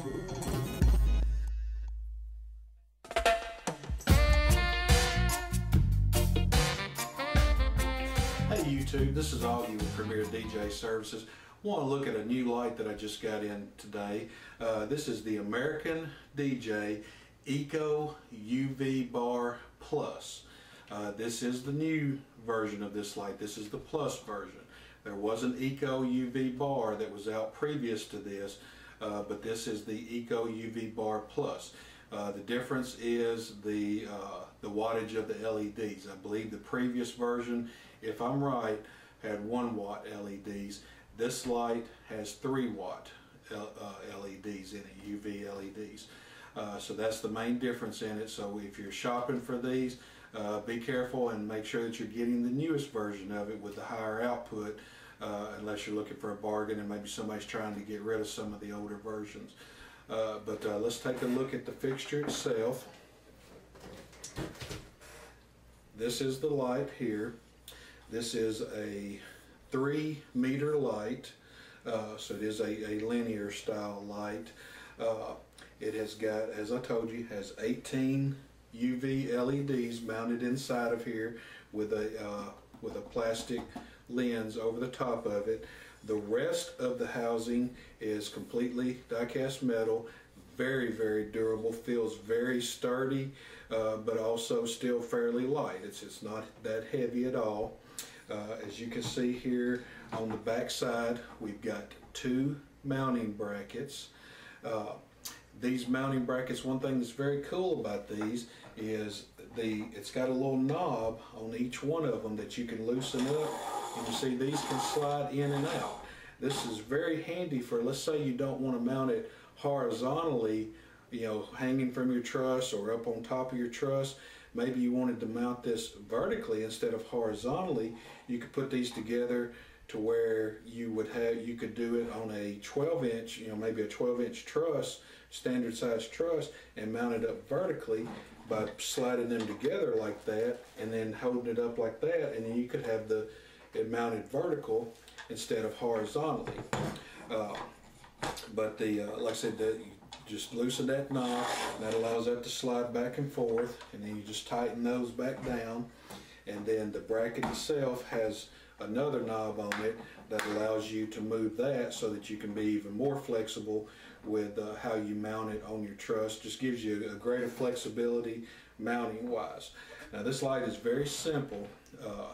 Hey YouTube, this is Augie with Premiere DJ Services. I want to look at a new light that I just got in today. Uh, this is the American DJ Eco UV Bar Plus. Uh, this is the new version of this light. This is the Plus version. There was an Eco UV Bar that was out previous to this, uh, but this is the Eco UV Bar Plus. Uh, the difference is the uh, the wattage of the LEDs. I believe the previous version, if I'm right, had one watt LEDs. This light has three watt L uh, LEDs in it, UV LEDs. Uh, so that's the main difference in it. So if you're shopping for these, uh, be careful and make sure that you're getting the newest version of it with the higher output uh, unless you're looking for a bargain and maybe somebody's trying to get rid of some of the older versions. Uh, but uh, let's take a look at the fixture itself. This is the light here. This is a three meter light. Uh, so it is a, a linear style light. Uh, it has got, as I told you, has 18 UV LEDs mounted inside of here with a uh, with a plastic lens over the top of it. The rest of the housing is completely die-cast metal, very, very durable, feels very sturdy, uh, but also still fairly light. It's, it's not that heavy at all. Uh, as you can see here on the back side, we've got two mounting brackets. Uh, these mounting brackets, one thing that's very cool about these is the it's got a little knob on each one of them that you can loosen up and you see these can slide in and out. This is very handy for let's say you don't want to mount it horizontally you know hanging from your truss or up on top of your truss. Maybe you wanted to mount this vertically instead of horizontally. You could put these together to where you would have you could do it on a 12 inch you know maybe a 12 inch truss standard size truss and mount it up vertically by sliding them together like that and then holding it up like that. And then you could have the it mounted vertical instead of horizontally uh, but the uh, like I said the, just loosen that knob that allows that to slide back and forth and then you just tighten those back down and then the bracket itself has another knob on it that allows you to move that so that you can be even more flexible with uh, how you mount it on your truss. Just gives you a greater flexibility mounting wise. Now this light is very simple. Uh,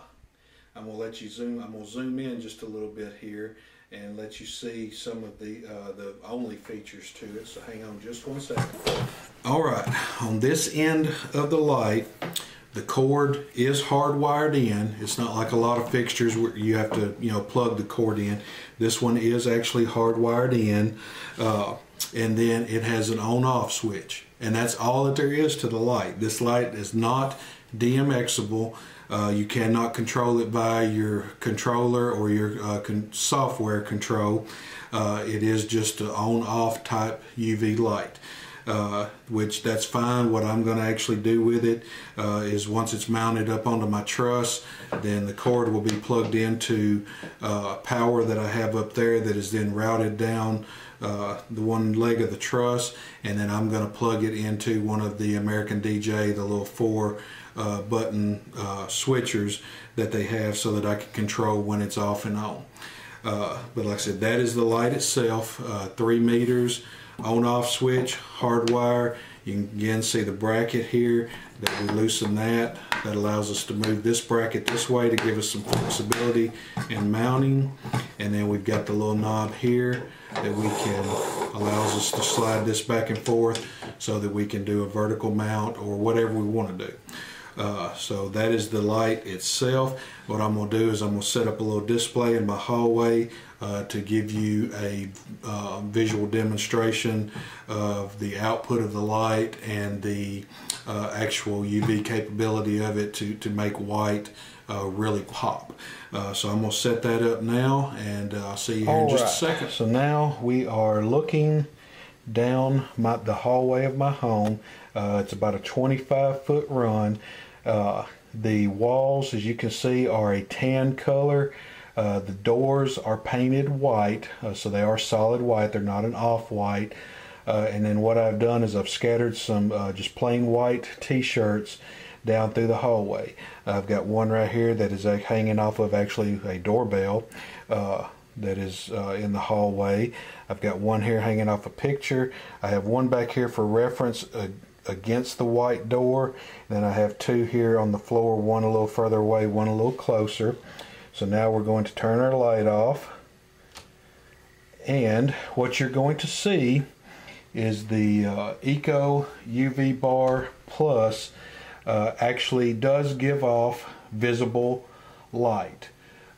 I'm gonna let you zoom, I'm gonna zoom in just a little bit here and let you see some of the uh, the only features to it. So hang on just one second. All right, on this end of the light, the cord is hardwired in. It's not like a lot of fixtures where you have to, you know, plug the cord in. This one is actually hardwired in. Uh, and then it has an on-off switch. And that's all that there is to the light. This light is not DMXable. Uh, you cannot control it by your controller or your uh, con software control. Uh, it is just an on-off type UV light uh, which that's fine. What I'm going to actually do with it uh, is once it's mounted up onto my truss, then the cord will be plugged into uh, power that I have up there that is then routed down uh, the one leg of the truss and then I'm going to plug it into one of the American DJ, the little four uh, button uh, switchers that they have so that I can control when it's off and on. Uh, but like I said, that is the light itself, uh, three meters, on-off switch, hardwire. You can again see the bracket here that we loosen that. That allows us to move this bracket this way to give us some flexibility in mounting. And then we've got the little knob here that we can, allows us to slide this back and forth so that we can do a vertical mount or whatever we want to do. Uh, so that is the light itself. What I'm going to do is I'm going to set up a little display in my hallway uh, to give you a uh, visual demonstration of the output of the light and the uh, actual UV capability of it to, to make white uh, really pop. Uh, so I'm going to set that up now and I'll see you here All in just right. a second. So now we are looking down my, the hallway of my home. it's about a 25 foot run. Uh, the walls, as you can see, are a tan color. Uh, the doors are painted white, uh, so they are solid white. They're not an off-white. Uh, and then what I've done is I've scattered some uh, just plain white t-shirts down through the hallway. I've got one right here that is hanging off of actually a doorbell uh, that is uh, in the hallway. I've got one here hanging off a picture. I have one back here for reference uh, against the white door. Then I have two here on the floor, one a little further away, one a little closer. So now we're going to turn our light off. And what you're going to see is the uh, Eco UV Bar Plus uh, actually does give off visible light.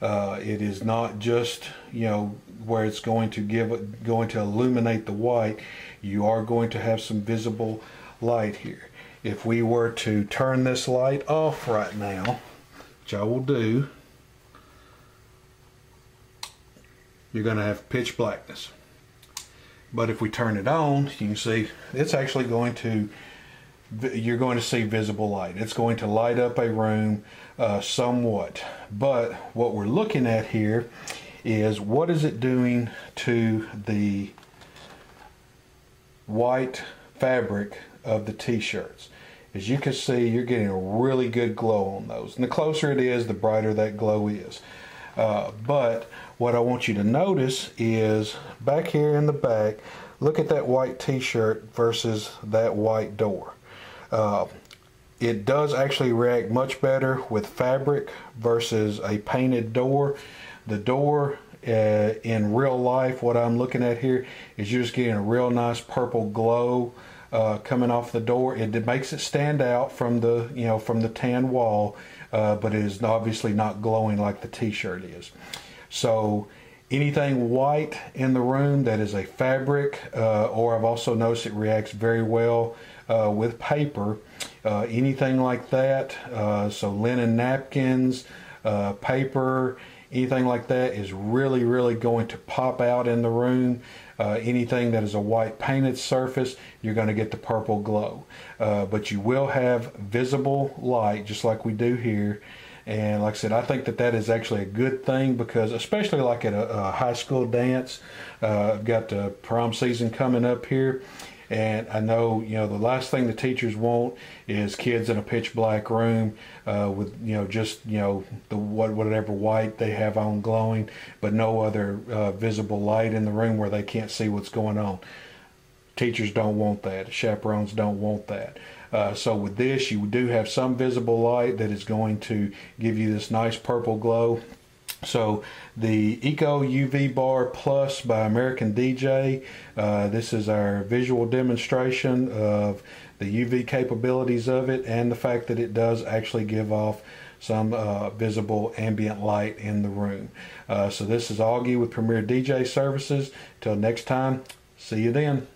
Uh, it is not just you know where it's going to give going to illuminate the white. You are going to have some visible light here. If we were to turn this light off right now, which I will do, you're going to have pitch blackness. But if we turn it on, you can see it's actually going to, you're going to see visible light. It's going to light up a room uh, somewhat. But what we're looking at here is what is it doing to the white fabric of the t-shirts. As you can see, you're getting a really good glow on those. And the closer it is, the brighter that glow is. Uh, but what I want you to notice is back here in the back, look at that white t-shirt versus that white door. Uh, it does actually react much better with fabric versus a painted door. The door uh, in real life, what I'm looking at here is you're just getting a real nice purple glow uh, coming off the door. It, it, makes it stand out from the you know from the tan wall, uh, but it is obviously not glowing like the T-shirt is. So anything white in the room that is a fabric, uh, or I've also noticed it reacts very well uh, with paper. Uh, anything like that, so linen napkins, paper, anything like that is really, really going to pop out in the room. Uh, anything that is a white painted surface, you're going to get the purple glow. Uh, but you will have visible light, just like we do here. And like I said, I think that that is actually a good thing because, especially like at a, a high school dance, uh, I've got the prom season coming up here. And I know, you know, the last thing the teachers want is kids in a pitch black room uh, with, you know, just, you know, the what whatever white they have on glowing, but no other uh, visible light in the room where they can't see what's going on. Teachers don't want that. Chaperones don't want that. Uh, so with this, you do have some visible light that is going to give you this nice purple glow. So the Eco UV Bar Plus by American DJ. Uh, this is our visual demonstration of the UV capabilities of it and the fact that it does actually give off some uh, visible ambient light in the room. Uh, so this is Augie with Premiere DJ Services. Till next time, see you then.